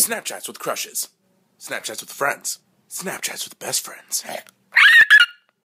Snapchats with crushes. Snapchats with friends. Snapchats with best friends.